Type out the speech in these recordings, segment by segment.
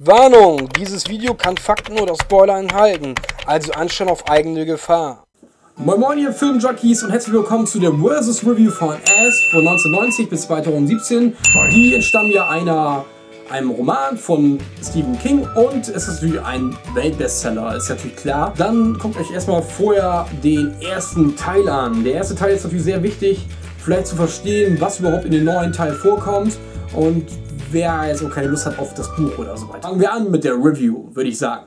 Warnung! Dieses Video kann Fakten oder Spoiler enthalten, also Anstand auf eigene Gefahr. Moin Moin ihr Filmjockeys und herzlich willkommen zu der Versus Review von Ass von 1990 bis 2017. Die entstammen ja einer, einem Roman von Stephen King und es ist natürlich ein Weltbestseller, ist natürlich klar. Dann guckt euch erstmal vorher den ersten Teil an. Der erste Teil ist natürlich sehr wichtig, vielleicht zu verstehen, was überhaupt in den neuen Teil vorkommt und wer auch keine Lust hat auf das Buch oder so weiter. Fangen wir an mit der Review, würde ich sagen.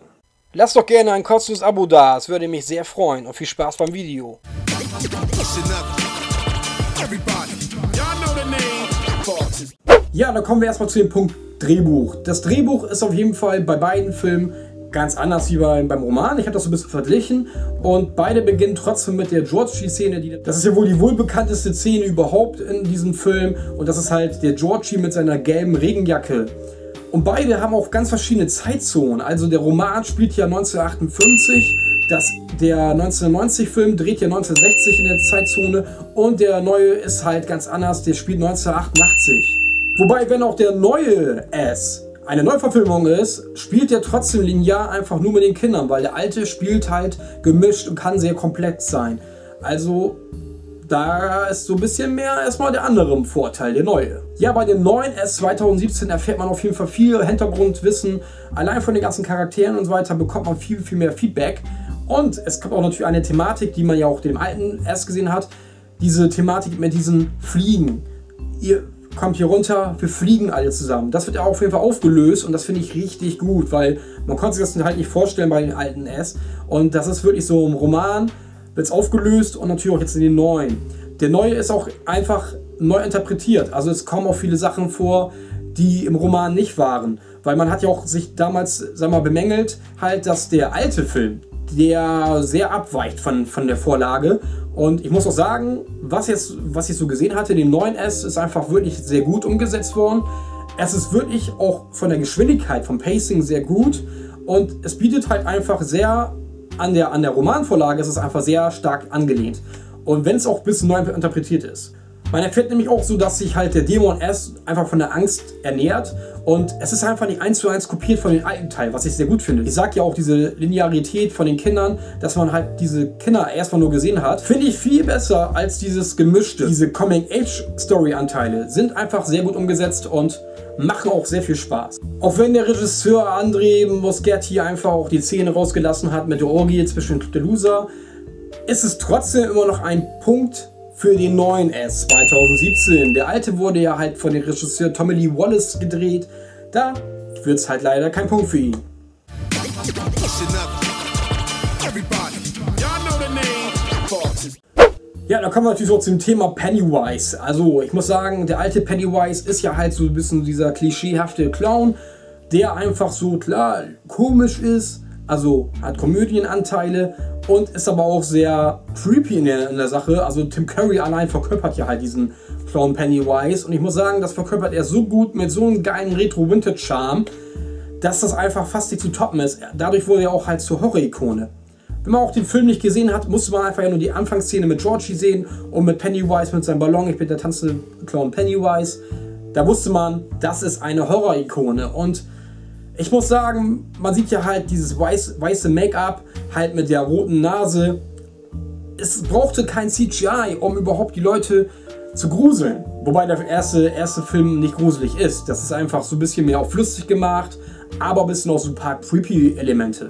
Lasst doch gerne ein kostenloses Abo da, es würde mich sehr freuen und viel Spaß beim Video. Ja, dann kommen wir erstmal zu dem Punkt Drehbuch. Das Drehbuch ist auf jeden Fall bei beiden Filmen ganz anders wie beim, beim Roman. Ich habe das so ein bisschen verglichen und beide beginnen trotzdem mit der Georgie-Szene. Das ist ja wohl die wohl bekannteste Szene überhaupt in diesem Film und das ist halt der Georgie mit seiner gelben Regenjacke. Und beide haben auch ganz verschiedene Zeitzonen. Also der Roman spielt ja 1958, das, der 1990-Film dreht ja 1960 in der Zeitzone und der neue ist halt ganz anders, der spielt 1988. Wobei, wenn auch der neue S eine Neuverfilmung ist, spielt er trotzdem linear einfach nur mit den Kindern, weil der alte spielt halt gemischt und kann sehr komplex sein. Also da ist so ein bisschen mehr erstmal der andere Vorteil, der neue. Ja, bei dem neuen S 2017 erfährt man auf jeden Fall viel Hintergrundwissen. Allein von den ganzen Charakteren und so weiter bekommt man viel, viel mehr Feedback. Und es kommt auch natürlich eine Thematik, die man ja auch dem alten S gesehen hat. Diese Thematik mit diesen Fliegen. Ihr kommt hier runter, wir fliegen alle zusammen. Das wird ja auf jeden Fall aufgelöst und das finde ich richtig gut, weil man konnte sich das halt nicht vorstellen bei den alten S. Und das ist wirklich so im Roman, wird es aufgelöst und natürlich auch jetzt in den neuen. Der neue ist auch einfach neu interpretiert. Also es kommen auch viele Sachen vor, die im Roman nicht waren. Weil man hat ja auch sich damals, sag mal, bemängelt, halt, dass der alte Film, der sehr abweicht von, von der Vorlage. Und ich muss auch sagen, was, jetzt, was ich so gesehen hatte, den neuen S ist einfach wirklich sehr gut umgesetzt worden. Es ist wirklich auch von der Geschwindigkeit, vom Pacing sehr gut. Und es bietet halt einfach sehr an der, an der Romanvorlage, es ist einfach sehr stark angelehnt. Und wenn es auch ein bisschen neu interpretiert ist. Man erfährt nämlich auch so, dass sich halt der Dämon S einfach von der Angst ernährt und es ist einfach nicht eins zu eins kopiert von den alten Teil, was ich sehr gut finde. Ich sag ja auch diese Linearität von den Kindern, dass man halt diese Kinder erstmal nur gesehen hat, finde ich viel besser als dieses gemischte. Diese Coming-Age-Story-Anteile sind einfach sehr gut umgesetzt und machen auch sehr viel Spaß. Auch wenn der Regisseur André Moschetti einfach auch die Szene rausgelassen hat mit der Orgie zwischen der Loser, ist es trotzdem immer noch ein Punkt, für den neuen S 2017. Der alte wurde ja halt von dem Regisseur Tommy Lee Wallace gedreht. Da wird es halt leider kein Punkt für ihn. Ja, da kommen wir natürlich auch zum Thema Pennywise. Also, ich muss sagen, der alte Pennywise ist ja halt so ein bisschen dieser klischeehafte Clown, der einfach so klar komisch ist, also hat Komödienanteile und ist aber auch sehr creepy in der, in der Sache. Also Tim Curry allein verkörpert ja halt diesen Clown Pennywise und ich muss sagen, das verkörpert er so gut mit so einem geilen Retro-Vintage-Charme, dass das einfach fast nicht zu toppen ist. Dadurch wurde er auch halt zur Horror-Ikone. Wenn man auch den Film nicht gesehen hat, musste man einfach ja nur die Anfangsszene mit Georgie sehen und mit Pennywise mit seinem Ballon. Ich bin der tanzende Clown Pennywise. Da wusste man, das ist eine Horror-Ikone und ich muss sagen, man sieht ja halt dieses weiß, weiße Make-up, halt mit der roten Nase. Es brauchte kein CGI, um überhaupt die Leute zu gruseln. Wobei der erste, erste Film nicht gruselig ist. Das ist einfach so ein bisschen mehr auf flüssig gemacht, aber ein bisschen auch so ein paar creepy Elemente.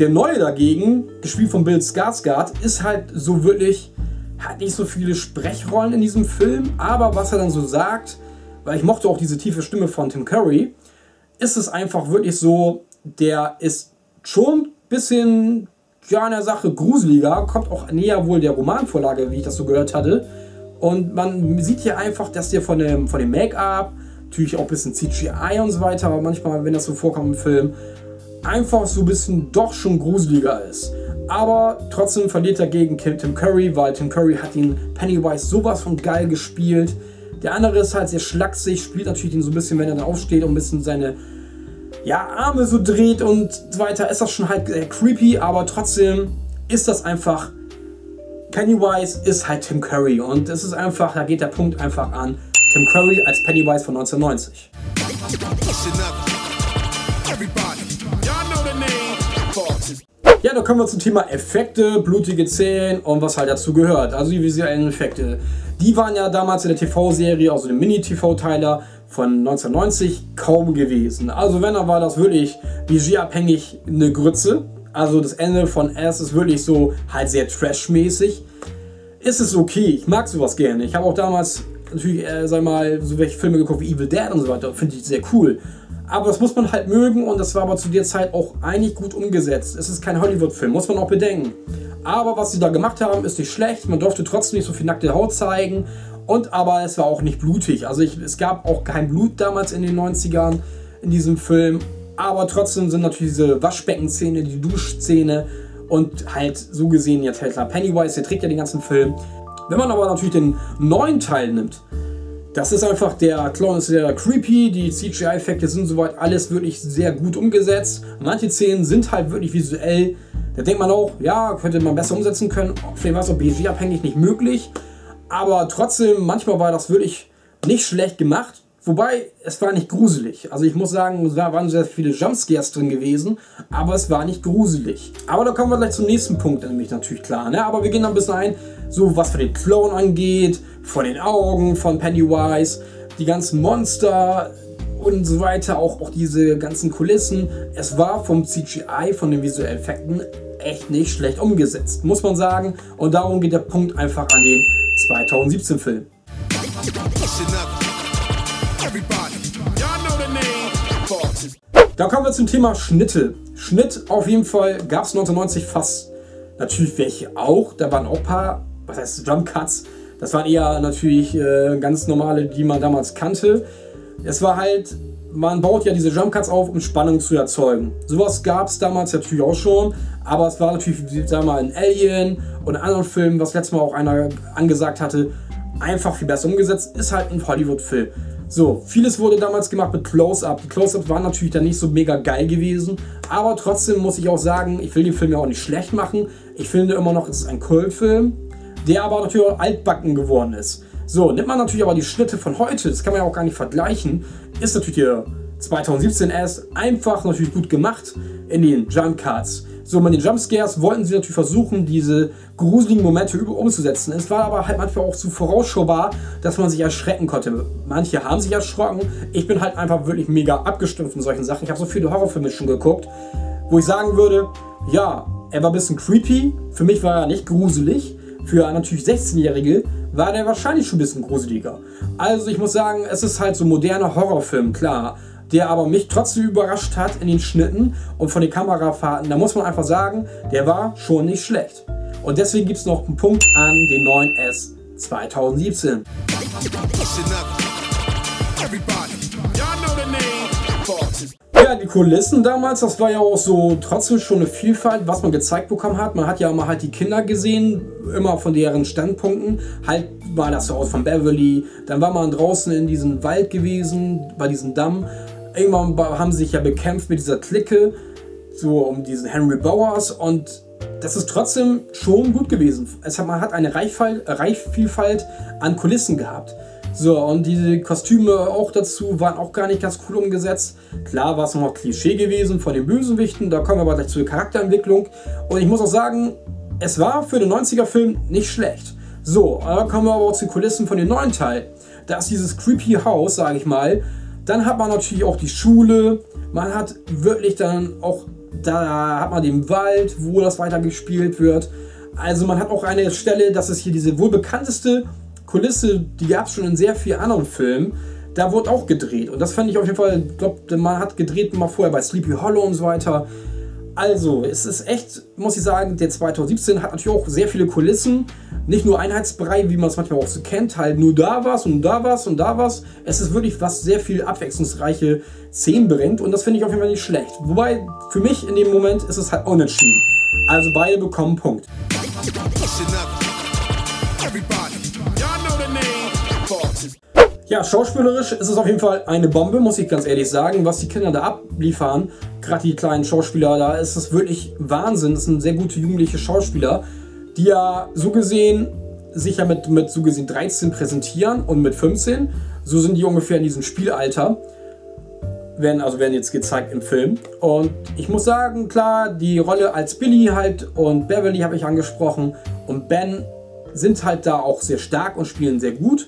Der neue dagegen, gespielt von Bill Skarsgård, ist halt so wirklich, hat nicht so viele Sprechrollen in diesem Film, aber was er dann so sagt, weil ich mochte auch diese tiefe Stimme von Tim Curry, ist es einfach wirklich so, der ist schon ein bisschen ja, in der Sache gruseliger, kommt auch näher wohl der Romanvorlage, wie ich das so gehört hatte. Und man sieht hier einfach, dass der von dem, von dem Make-up, natürlich auch ein bisschen CGI und so weiter, aber manchmal, wenn das so vorkommt im Film, einfach so ein bisschen doch schon gruseliger ist. Aber trotzdem verliert er gegen Tim Curry, weil Tim Curry hat ihn Pennywise sowas von geil gespielt. Der andere ist halt sehr schlaksig, spielt natürlich ihn so ein bisschen, wenn er dann aufsteht und ein bisschen seine ja, Arme so dreht und so weiter. Ist das schon halt sehr creepy, aber trotzdem ist das einfach. Pennywise ist halt Tim Curry und es ist einfach, da geht der Punkt einfach an. Tim Curry als Pennywise von 1990. Ja, da kommen wir zum Thema Effekte, blutige Zähne und was halt dazu gehört. Also die visuellen Effekte. Die waren ja damals in der TV-Serie, also dem Mini-TV-Teiler von 1990, kaum gewesen. Also wenn, dann war das wirklich budgetabhängig eine Grütze. Also das Ende von S ist wirklich so halt sehr trash-mäßig. Ist es okay, ich mag sowas gerne. Ich habe auch damals natürlich, äh, sag mal, so welche Filme geguckt wie Evil Dead und so weiter. Finde ich sehr cool. Aber das muss man halt mögen und das war aber zu der Zeit auch eigentlich gut umgesetzt. Es ist kein Hollywood-Film, muss man auch bedenken. Aber was sie da gemacht haben, ist nicht schlecht. Man durfte trotzdem nicht so viel nackte Haut zeigen. Und aber es war auch nicht blutig. Also ich, es gab auch kein Blut damals in den 90ern in diesem Film. Aber trotzdem sind natürlich diese Waschbeckenszene, die Duschszene und halt so gesehen jetzt klar Pennywise, der trägt ja den ganzen Film. Wenn man aber natürlich den neuen Teil nimmt, das ist einfach, der Clown ist sehr creepy, die CGI-Effekte sind soweit alles wirklich sehr gut umgesetzt. Manche Szenen sind halt wirklich visuell, da denkt man auch, ja, könnte man besser umsetzen können. Vielleicht war es auch BG-abhängig nicht möglich, aber trotzdem, manchmal war das wirklich nicht schlecht gemacht. Wobei, es war nicht gruselig. Also ich muss sagen, da waren sehr viele Jumpscares drin gewesen, aber es war nicht gruselig. Aber da kommen wir gleich zum nächsten Punkt, nämlich natürlich klar. Ne? Aber wir gehen da ein bisschen ein, so was für den Clown angeht, von den Augen von Pennywise, die ganzen Monster und so weiter, auch, auch diese ganzen Kulissen. Es war vom CGI, von den visuellen Effekten echt nicht schlecht umgesetzt, muss man sagen. Und darum geht der Punkt einfach an den 2017-Film. Da kommen wir zum Thema Schnitte. Schnitt auf jeden Fall gab es 1990 fast. Natürlich welche auch. Da waren auch ein paar, was heißt Jump Cuts. Das waren eher natürlich äh, ganz normale, die man damals kannte. Es war halt, man baut ja diese Jump Cuts auf, um Spannung zu erzeugen. Sowas gab es damals natürlich auch schon. Aber es war natürlich, sagen wir mal, in Alien und anderen Filmen, was letztes Mal auch einer angesagt hatte, einfach viel besser umgesetzt. Ist halt ein Hollywood-Film. So, vieles wurde damals gemacht mit Close-Up. Die Close-Ups waren natürlich dann nicht so mega geil gewesen, aber trotzdem muss ich auch sagen, ich will den Film ja auch nicht schlecht machen. Ich finde immer noch, es ist ein Kultfilm, der aber natürlich auch altbacken geworden ist. So, nimmt man natürlich aber die Schnitte von heute, das kann man ja auch gar nicht vergleichen, ist natürlich hier 2017 erst einfach natürlich gut gemacht in den Jump Cards. So, mit den Jumpscares wollten sie natürlich versuchen, diese gruseligen Momente umzusetzen. Es war aber halt manchmal auch zu vorausschaubar, dass man sich erschrecken konnte. Manche haben sich erschrocken. Ich bin halt einfach wirklich mega abgestumpft in solchen Sachen. Ich habe so viele Horrorfilme schon geguckt, wo ich sagen würde, ja, er war ein bisschen creepy. Für mich war er nicht gruselig. Für natürlich 16-Jährige war der wahrscheinlich schon ein bisschen gruseliger. Also ich muss sagen, es ist halt so moderner Horrorfilm, klar der aber mich trotzdem überrascht hat in den Schnitten und von den Kamerafahrten. Da muss man einfach sagen, der war schon nicht schlecht. Und deswegen gibt es noch einen Punkt an den 9S 2017. Die Kulissen damals, das war ja auch so trotzdem schon eine Vielfalt, was man gezeigt bekommen hat. Man hat ja immer halt die Kinder gesehen, immer von deren Standpunkten. Halt war das Haus von Beverly, dann war man draußen in diesem Wald gewesen, bei diesem Damm irgendwann haben sie sich ja bekämpft mit dieser Clique, so um diesen Henry Bowers und das ist trotzdem schon gut gewesen. Es hat, man hat eine Reichvielfalt an Kulissen gehabt. So, und diese Kostüme auch dazu waren auch gar nicht ganz cool umgesetzt. Klar war es noch Klischee gewesen von den Bösewichten, da kommen wir aber gleich zur Charakterentwicklung. Und ich muss auch sagen, es war für den 90er-Film nicht schlecht. So, dann kommen wir aber auch zu den Kulissen von dem neuen Teil. Da ist dieses creepy Haus, sage ich mal, dann hat man natürlich auch die Schule. Man hat wirklich dann auch, da hat man den Wald, wo das weiter gespielt wird. Also man hat auch eine Stelle, das ist hier diese wohl bekannteste Kulisse, die gab es schon in sehr vielen anderen Filmen. Da wurde auch gedreht. Und das fand ich auf jeden Fall, ich glaube, man hat gedreht mal vorher bei Sleepy Hollow und so weiter. Also, es ist echt, muss ich sagen, der 2017 hat natürlich auch sehr viele Kulissen. Nicht nur Einheitsbrei, wie man es manchmal auch so kennt, halt nur da was und da was und da was. Es ist wirklich was sehr viel abwechslungsreiche Szenen bringt und das finde ich auf jeden Fall nicht schlecht. Wobei, für mich in dem Moment ist es halt unentschieden. Also beide bekommen Punkt. Ja, schauspielerisch ist es auf jeden Fall eine Bombe, muss ich ganz ehrlich sagen. Was die Kinder da abliefern, gerade die kleinen Schauspieler, da ist es wirklich Wahnsinn. Das sind sehr gute jugendliche Schauspieler, die ja so gesehen sich ja mit, mit so gesehen 13 präsentieren und mit 15. So sind die ungefähr in diesem Spielalter. werden, also werden jetzt gezeigt im Film. Und ich muss sagen, klar, die Rolle als Billy halt und Beverly habe ich angesprochen und Ben sind halt da auch sehr stark und spielen sehr gut.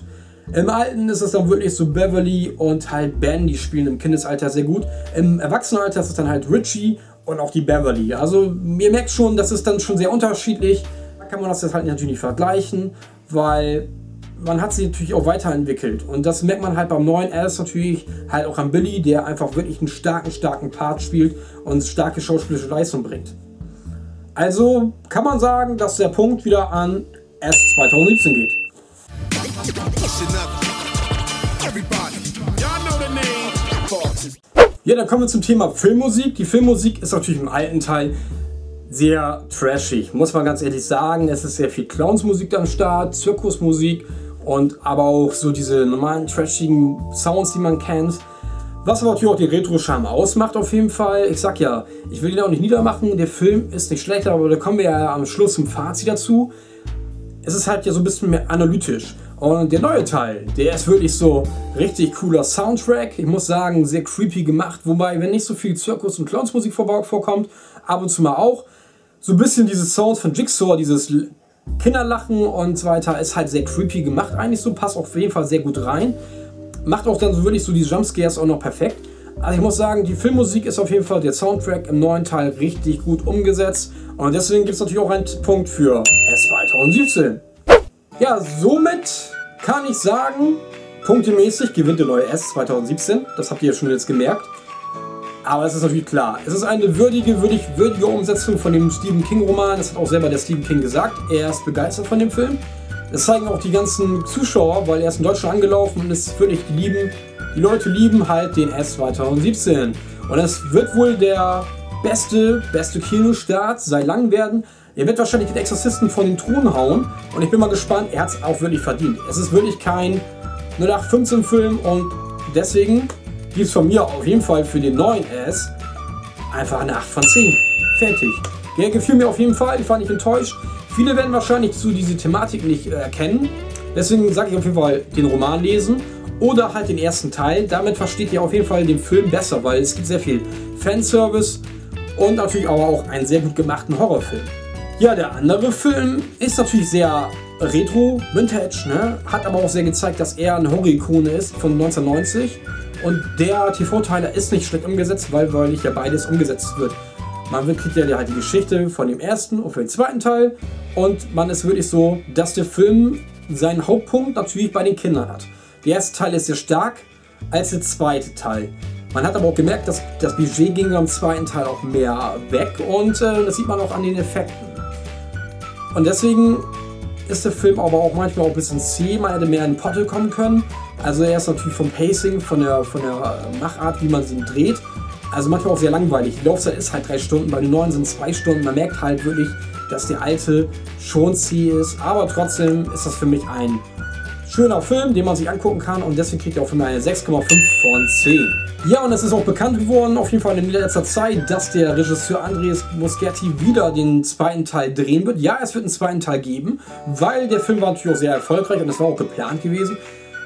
Im Alten ist es dann wirklich so Beverly und halt Ben, die spielen im Kindesalter sehr gut. Im Erwachsenenalter ist es dann halt Richie und auch die Beverly. Also ihr merkt schon, das ist dann schon sehr unterschiedlich. Da kann man das jetzt halt natürlich nicht vergleichen, weil man hat sich natürlich auch weiterentwickelt. Und das merkt man halt beim neuen Alice natürlich halt auch an Billy, der einfach wirklich einen starken, starken Part spielt und starke schauspielerische Leistung bringt. Also kann man sagen, dass der Punkt wieder an S 2017 geht. Ja, dann kommen wir zum Thema Filmmusik. Die Filmmusik ist natürlich im alten Teil sehr trashig, muss man ganz ehrlich sagen. Es ist sehr viel Clownsmusik am Start, Zirkusmusik und aber auch so diese normalen trashigen Sounds, die man kennt. Was aber natürlich auch den Retro-Charme ausmacht auf jeden Fall. Ich sag ja, ich will ihn auch nicht niedermachen, der Film ist nicht schlecht, aber da kommen wir ja am Schluss zum Fazit dazu. Es ist halt ja so ein bisschen mehr analytisch. Und der neue Teil, der ist wirklich so richtig cooler Soundtrack. Ich muss sagen, sehr creepy gemacht. Wobei, wenn nicht so viel Zirkus- und Clownsmusik vorkommt, ab und zu mal auch. So ein bisschen dieses Sound von Jigsaw, dieses Kinderlachen und so weiter ist halt sehr creepy gemacht eigentlich so, passt auf jeden Fall sehr gut rein. Macht auch dann so wirklich so die Jumpscares auch noch perfekt. Also ich muss sagen, die Filmmusik ist auf jeden Fall der Soundtrack im neuen Teil richtig gut umgesetzt. Und deswegen gibt es natürlich auch einen Punkt für S 2017. Ja, somit kann ich sagen, punktemäßig gewinnt der neue S 2017. Das habt ihr ja schon jetzt gemerkt. Aber es ist natürlich klar, es ist eine würdige, würdig, würdige Umsetzung von dem Stephen King-Roman. Das hat auch selber der Stephen King gesagt. Er ist begeistert von dem Film. Das zeigen auch die ganzen Zuschauer, weil er ist in Deutschland angelaufen und ist wirklich lieben, die Leute lieben halt den S 2017. Und es wird wohl der beste, beste Kinostart seit langem werden. Er wird wahrscheinlich den Exorzisten von den Thron hauen und ich bin mal gespannt, er hat es auch wirklich verdient. Es ist wirklich kein 0815 Film und deswegen gibt es von mir auf jeden Fall für den neuen S einfach eine 8 von 10. Fertig. Der gefiel mir auf jeden Fall, ich war nicht enttäuscht. Viele werden wahrscheinlich zu diese Thematik nicht äh, erkennen. Deswegen sage ich auf jeden Fall den Roman lesen oder halt den ersten Teil. Damit versteht ihr auf jeden Fall den Film besser, weil es gibt sehr viel Fanservice und natürlich aber auch einen sehr gut gemachten Horrorfilm. Ja, der andere Film ist natürlich sehr retro, vintage, ne? hat aber auch sehr gezeigt, dass er eine Horror-Ikone ist von 1990 und der TV-Teiler ist nicht schlecht umgesetzt, weil wirklich ja beides umgesetzt wird. Man kriegt ja halt die Geschichte von dem ersten und von dem zweiten Teil. Und man ist wirklich so, dass der Film seinen Hauptpunkt natürlich bei den Kindern hat. Der erste Teil ist sehr stark als der zweite Teil. Man hat aber auch gemerkt, dass das Budget ging am zweiten Teil auch mehr weg und äh, das sieht man auch an den Effekten. Und deswegen ist der Film aber auch manchmal auch ein bisschen zäh. Man hätte mehr in Potte kommen können. Also er ist natürlich vom Pacing, von der, von der Machart, wie man ihn dreht. Also manchmal auch sehr langweilig. Die Laufzeit ist halt drei Stunden, bei den neuen sind zwei Stunden. Man merkt halt wirklich, dass der alte schon zäh ist. Aber trotzdem ist das für mich ein schöner Film, den man sich angucken kann. Und deswegen kriegt er auch für mich eine 6,5 von 10. Ja, und es ist auch bekannt geworden, auf jeden Fall in letzter Zeit, dass der Regisseur Andres Muschietti wieder den zweiten Teil drehen wird. Ja, es wird einen zweiten Teil geben, weil der Film war natürlich auch sehr erfolgreich und das war auch geplant gewesen.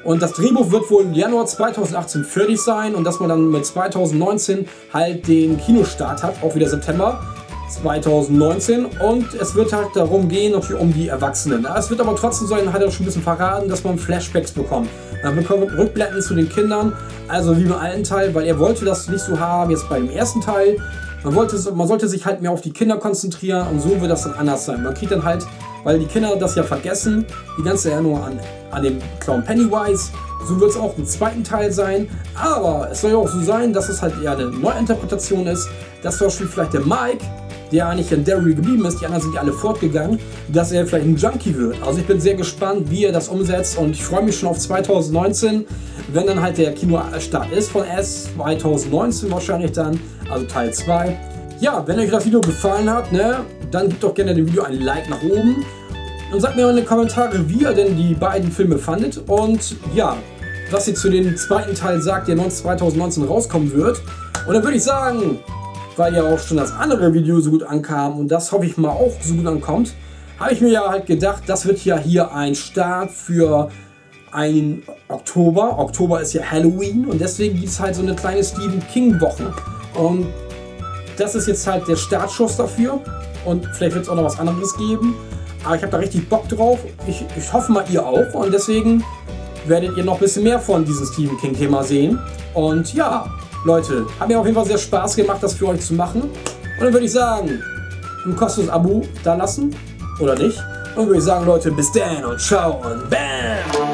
Und das Drehbuch wird wohl im Januar 2018 fertig sein und dass man dann mit 2019 halt den Kinostart hat, auch wieder September 2019. Und es wird halt darum gehen, natürlich um die Erwachsenen. Es wird aber trotzdem sein, hat er schon ein bisschen verraten, dass man Flashbacks bekommt. Man bekommt Rückblenden zu den Kindern, also wie im alten Teil, weil er wollte das nicht so haben, jetzt beim ersten Teil. Man, wollte, man sollte sich halt mehr auf die Kinder konzentrieren und so wird das dann anders sein. Man kriegt dann halt, weil die Kinder das ja vergessen, die ganze Erinnerung an an dem Clown Pennywise. So wird es auch im zweiten Teil sein. Aber es soll ja auch so sein, dass es halt eher eine Neuinterpretation ist. Dass zum Beispiel vielleicht der Mike, der eigentlich in Derry geblieben ist, die anderen sind ja alle fortgegangen, dass er vielleicht ein Junkie wird. Also ich bin sehr gespannt, wie er das umsetzt und ich freue mich schon auf 2019, wenn dann halt der Kinostart ist von S 2019 wahrscheinlich dann, also Teil 2. Ja, wenn euch das Video gefallen hat, ne, dann gebt doch gerne dem Video ein Like nach oben und sagt mir mal in den Kommentaren, wie ihr denn die beiden Filme fandet und ja, was ihr zu dem zweiten Teil sagt, der 2019 rauskommen wird. Und dann würde ich sagen, weil ja auch schon das andere Video so gut ankam und das hoffe ich mal auch so gut ankommt, habe ich mir ja halt gedacht, das wird ja hier ein Start für ein Oktober. Oktober ist ja Halloween und deswegen gibt es halt so eine kleine Stephen King-Woche. Und das ist jetzt halt der Startschuss dafür. Und vielleicht wird es auch noch was anderes geben. Aber ich habe da richtig Bock drauf. Ich, ich hoffe mal, ihr auch. Und deswegen werdet ihr noch ein bisschen mehr von diesem Stephen King-Thema sehen. Und ja, Leute, hat mir auf jeden Fall sehr Spaß gemacht, das für euch zu machen. Und dann würde ich sagen, ein kostenloses Abo da lassen. Oder nicht? Und dann würde ich sagen, Leute, bis dann und ciao und bam!